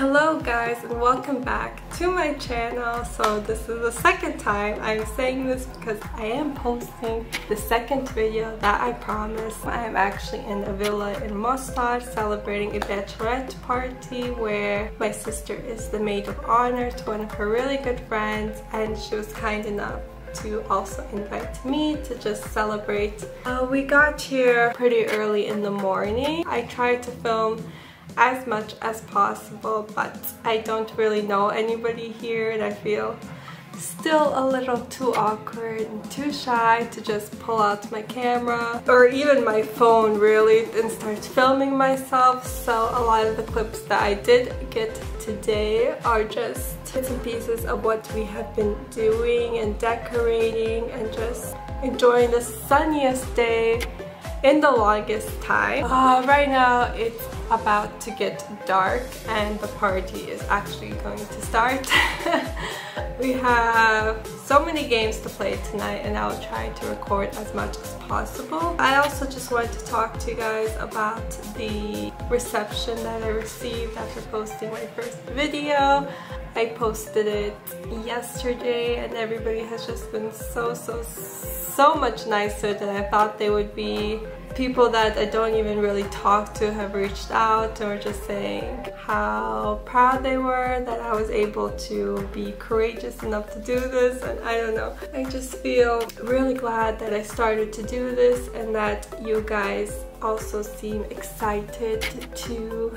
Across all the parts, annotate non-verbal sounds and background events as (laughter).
Hello guys and welcome back to my channel. So this is the second time I'm saying this because I am posting the second video that I promised. I am actually in a villa in Mostar celebrating a bachelorette party where my sister is the maid of honor to one of her really good friends and she was kind enough to also invite me to just celebrate. Uh, we got here pretty early in the morning. I tried to film as much as possible but I don't really know anybody here and I feel still a little too awkward and too shy to just pull out my camera or even my phone really and start filming myself so a lot of the clips that I did get today are just bits and pieces of what we have been doing and decorating and just enjoying the sunniest day in the longest time. Uh, right now it's about to get dark and the party is actually going to start. (laughs) we have so many games to play tonight and I'll try to record as much as possible. I also just wanted to talk to you guys about the reception that I received after posting my first video. I posted it yesterday and everybody has just been so so so much nicer than I thought they would be people that I don't even really talk to have reached out or just saying how proud they were that I was able to be courageous enough to do this and I don't know. I just feel really glad that I started to do this and that you guys also seem excited to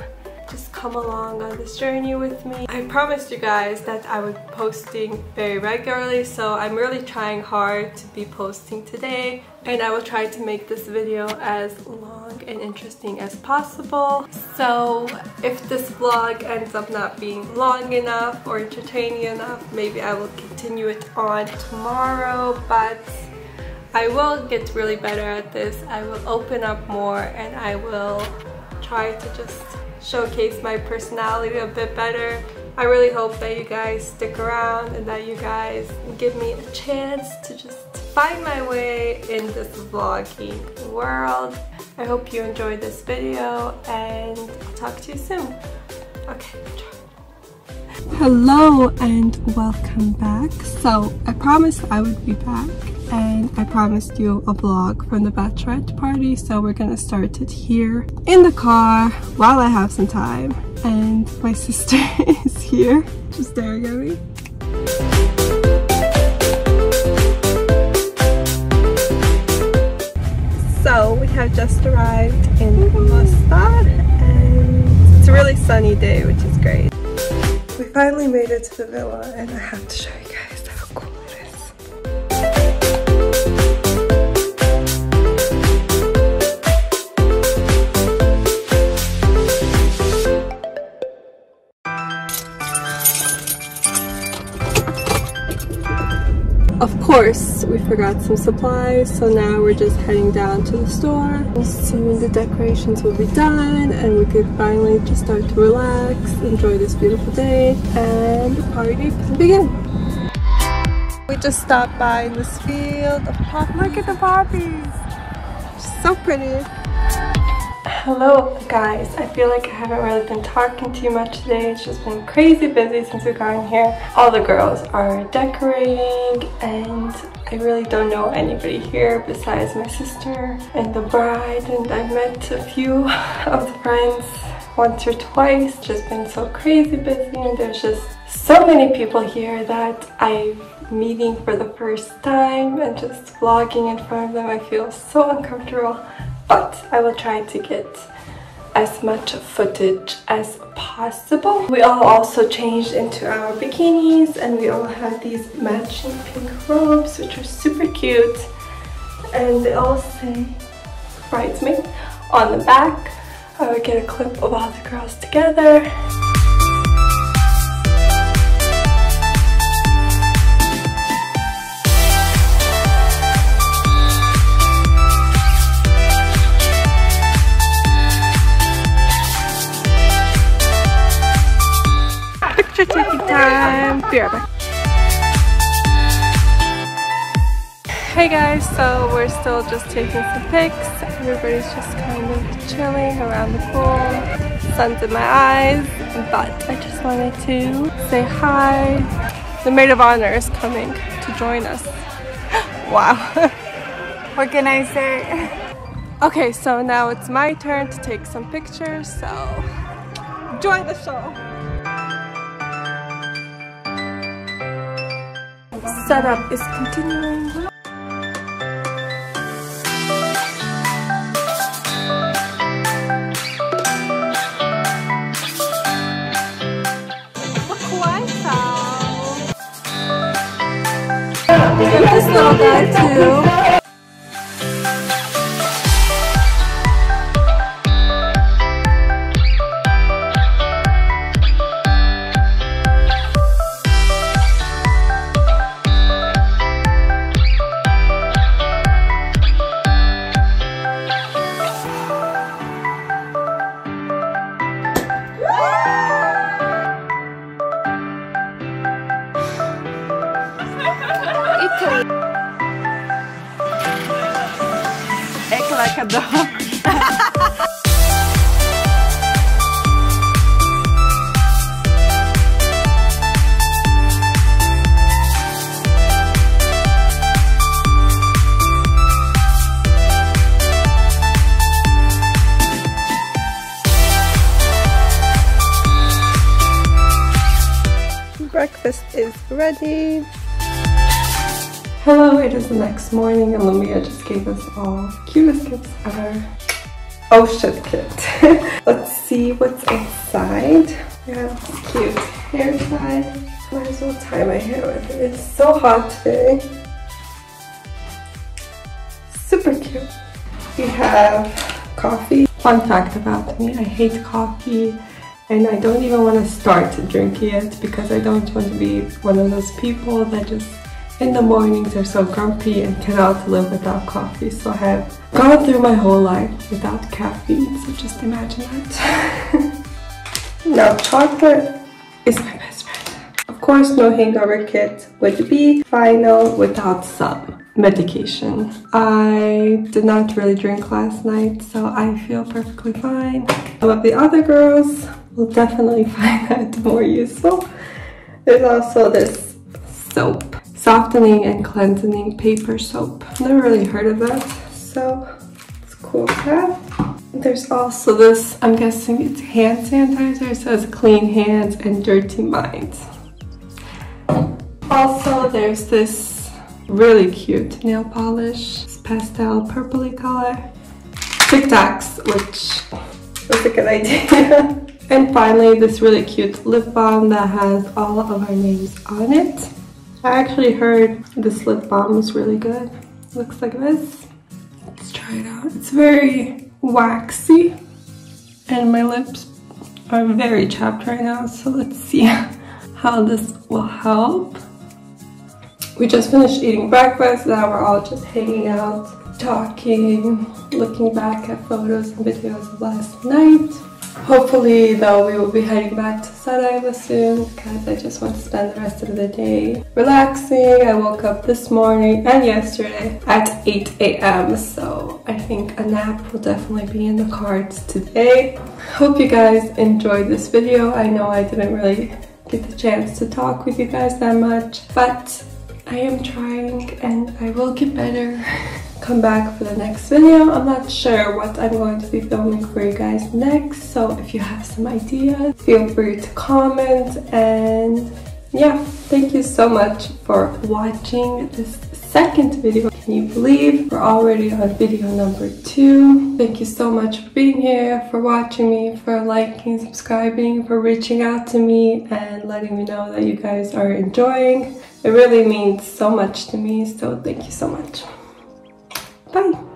just come along on this journey with me. I promised you guys that I would be posting very regularly so I'm really trying hard to be posting today and I will try to make this video as long and interesting as possible. So if this vlog ends up not being long enough or entertaining enough, maybe I will continue it on tomorrow, but I will get really better at this. I will open up more and I will try to just showcase my personality a bit better. I really hope that you guys stick around and that you guys give me a chance to just find my way in this vlogging world. I hope you enjoyed this video and I'll talk to you soon. Okay, Hello and welcome back. So I promised I would be back and I promised you a vlog from the bachelorette party so we're gonna start it here in the car while I have some time. And my (laughs) sister is here. Just staring at me. So we have just arrived in Mostar and it's a really sunny day which is great. We finally made it to the villa and I have to show you course, we forgot some supplies, so now we're just heading down to the store. Soon the decorations will be done and we could finally just start to relax, enjoy this beautiful day, and the party can begin. We just stopped by in this field of pop. Look at the poppies! So pretty. Hello guys, I feel like I haven't really been talking too much today. It's just been crazy busy since we've gotten here. All the girls are decorating and I really don't know anybody here besides my sister and the bride and I met a few (laughs) of the friends once or twice. Just been so crazy busy and there's just so many people here that I'm meeting for the first time and just vlogging in front of them. I feel so uncomfortable but I will try to get as much footage as possible. We all also changed into our bikinis and we all have these matching pink robes which are super cute and they all say bridesmaid on the back. I will get a clip of all the girls together. Be right back. Hey guys, so we're still just taking some pics. Everybody's just kind of chilling around the pool. Sun's in my eyes, but I just wanted to say hi. The maid of honor is coming to join us. (gasps) wow. (laughs) what can I say? (laughs) Okay, so now it's my turn to take some pictures, so enjoy the show. Setup is continuing. this little guy too. (laughs) breakfast is ready. Hello, it is the next morning and Lumia just gave us all cutest gifts ever. Oh shit kit. (laughs) Let's see what's inside. Yeah, it's cute. Hair tie. Might as well tie my hair with it. It's so hot today. Super cute. We have coffee. Fun fact about me, I hate coffee and I don't even want to start drinking it because I don't want to be one of those people that just in the mornings are so grumpy and cannot live without coffee. So I have gone through my whole life without caffeine, so just imagine that. (laughs) now chocolate is my best friend. Of course, no hangover kit would be final without some medication. I did not really drink last night, so I feel perfectly fine. Some of the other girls will definitely (laughs) find that more useful. There's also this soap softening and cleansing paper soap. Never really heard of that, so it's cool to have. There's also this, I'm guessing it's hand sanitizer. It says clean hands and dirty minds. Also, there's this really cute nail polish. It's pastel purpley color. Tic Tacs, which was a good idea. (laughs) and finally, this really cute lip balm that has all of our names on it. I actually heard this lip balm was really good. Looks like this. Let's try it out. It's very waxy and my lips are very chapped right now. So let's see (laughs) how this will help. We just finished eating breakfast. Now we're all just hanging out, talking, looking back at photos and videos of last night. Hopefully though we will be heading back to Sarajevo soon because I just want to spend the rest of the day relaxing. I woke up this morning and yesterday at 8 a.m. so I think a nap will definitely be in the cards today. Hope you guys enjoyed this video. I know I didn't really get the chance to talk with you guys that much but I am trying and I will get better. (laughs) come back for the next video. I'm not sure what I'm going to be filming for you guys next, so if you have some ideas, feel free to comment and yeah, thank you so much for watching this second video. Can you believe we're already on video number two? Thank you so much for being here, for watching me, for liking, subscribing, for reaching out to me and letting me know that you guys are enjoying. It really means so much to me, so thank you so much. Bye.